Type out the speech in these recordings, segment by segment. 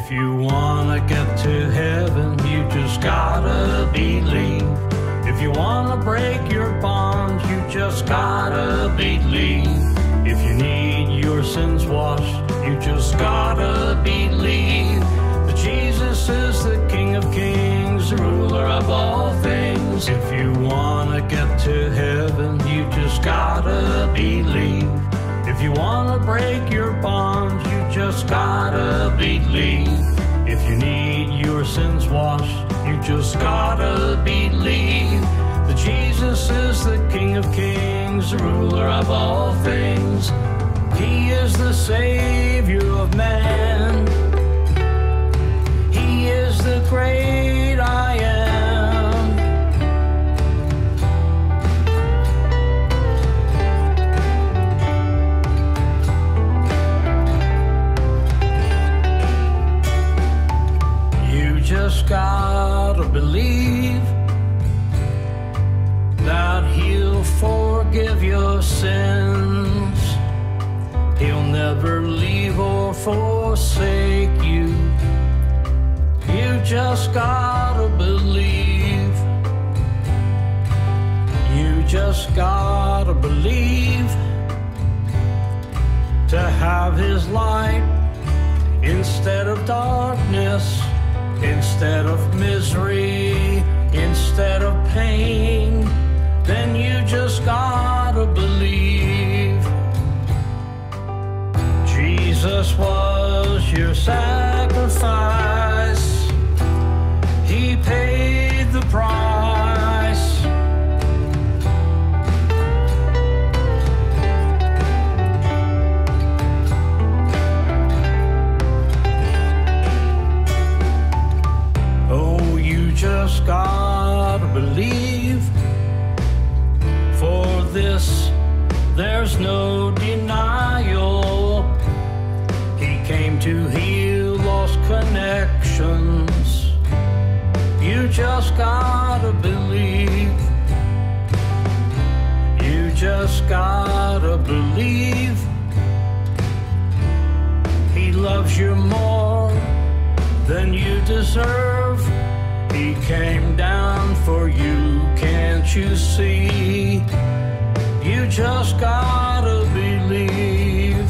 If you wanna get to heaven, you just gotta believe. If you wanna break your bonds, you just gotta believe. If you need your sins washed, you just gotta believe that Jesus is the King of Kings, the ruler of all things. If you wanna get to heaven, you just gotta believe. Washed, you just gotta believe that Jesus is the King of Kings, the ruler of all things. He is the Savior of man. He is the great forsake you. You just gotta believe. You just gotta believe to have His light instead of darkness, instead of misery, Jesus was your sacrifice, just gotta believe. You just gotta believe. He loves you more than you deserve. He came down for you, can't you see? You just gotta believe.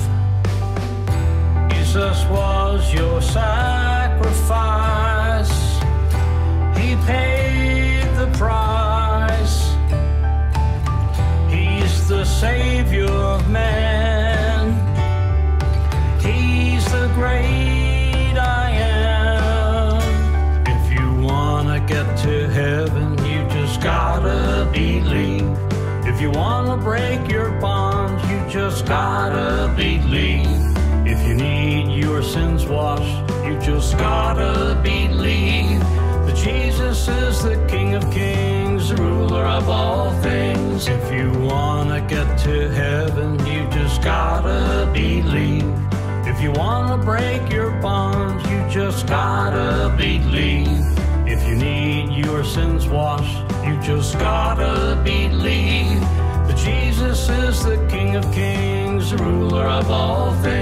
Jesus was your sacrifice. Great I am. If you wanna get to heaven, you just gotta believe. If you wanna break your bonds, you just gotta believe. If you need your sins washed, you just gotta believe that Jesus is the King of Kings, the ruler of all things. If you wanna get to heaven, you just gotta. If you wanna break your bonds, you just gotta believe. If you need your sins washed, you just gotta believe that Jesus is the King of Kings, the ruler of all things.